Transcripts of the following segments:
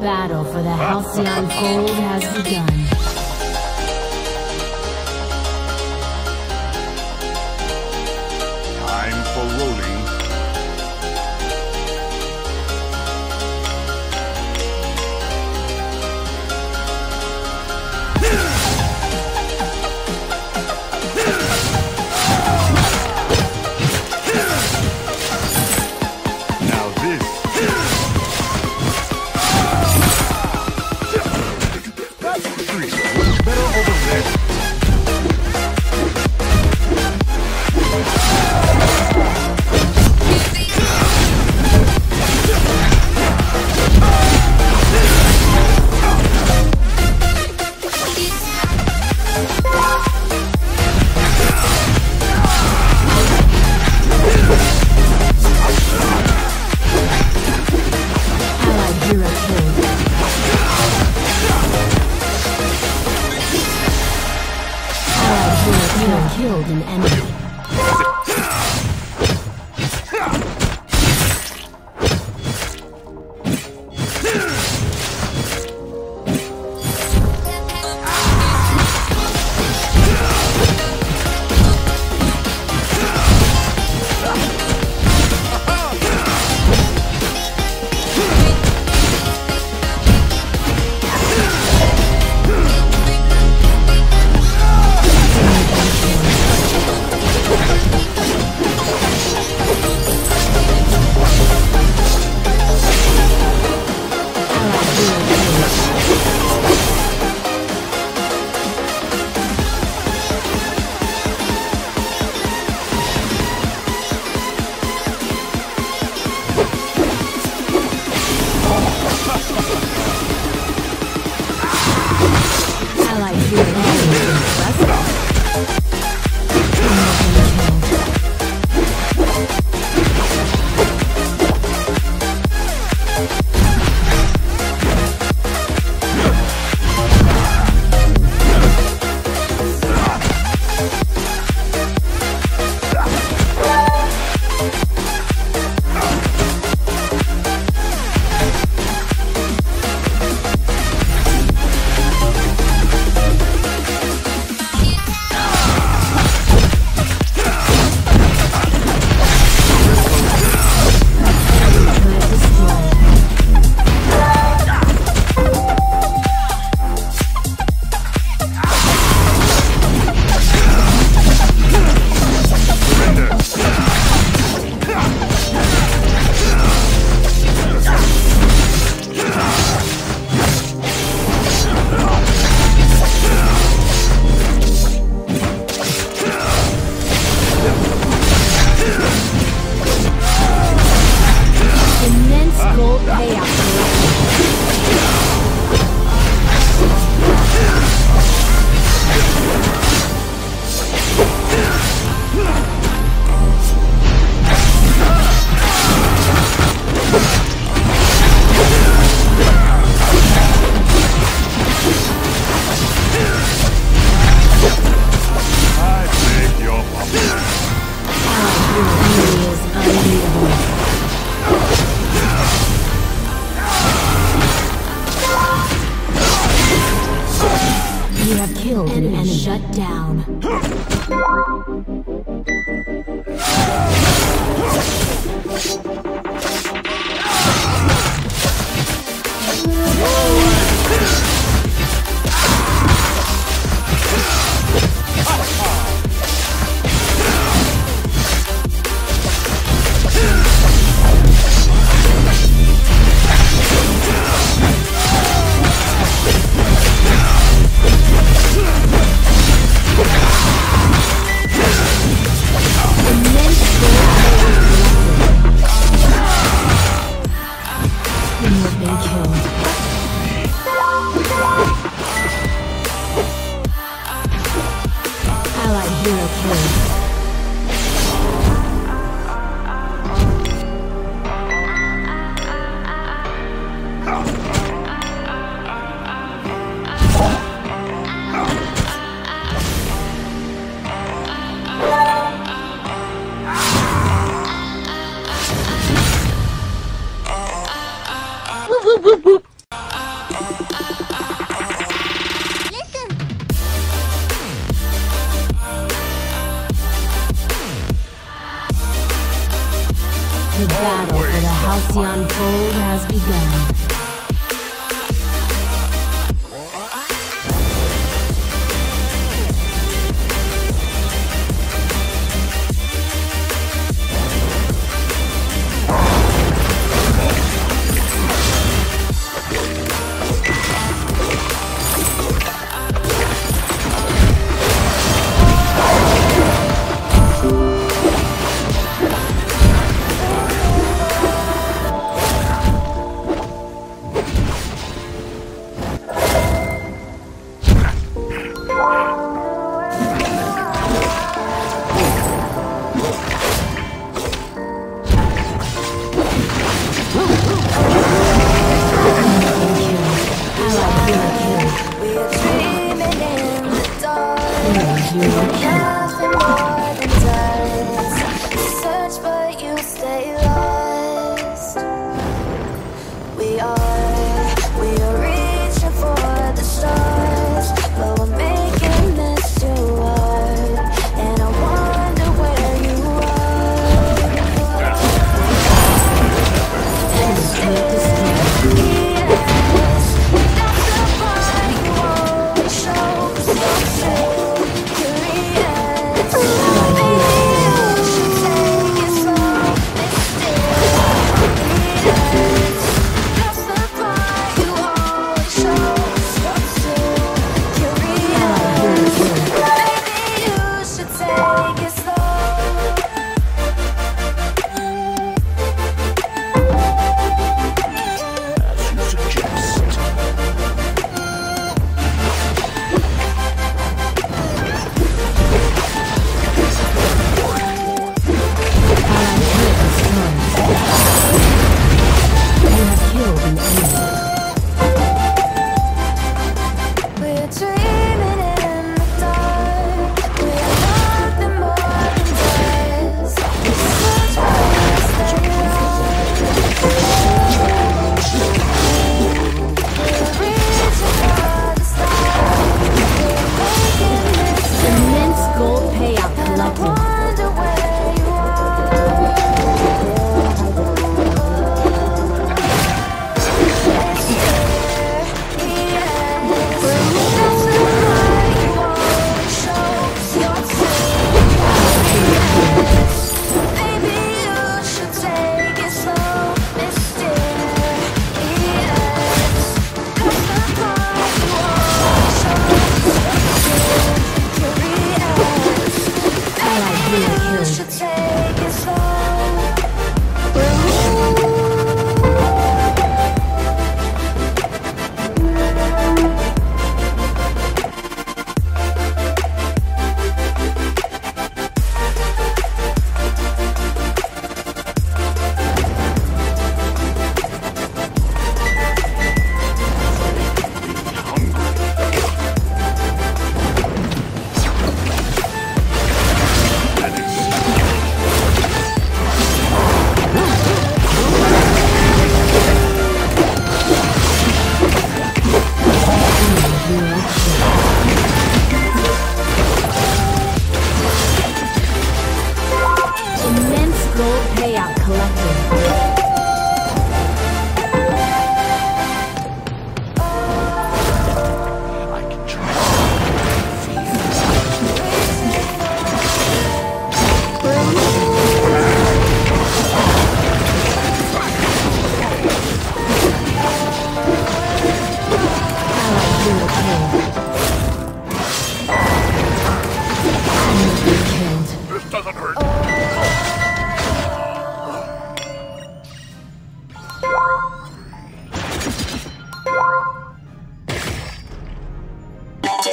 battle for the Halcyon Fold has begun. killed an enemy. been killed. Allied hero killed. The battle for the Halcyon Fold has begun. you.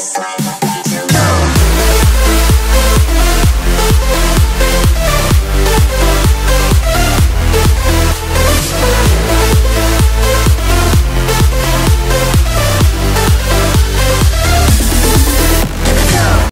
Christmas.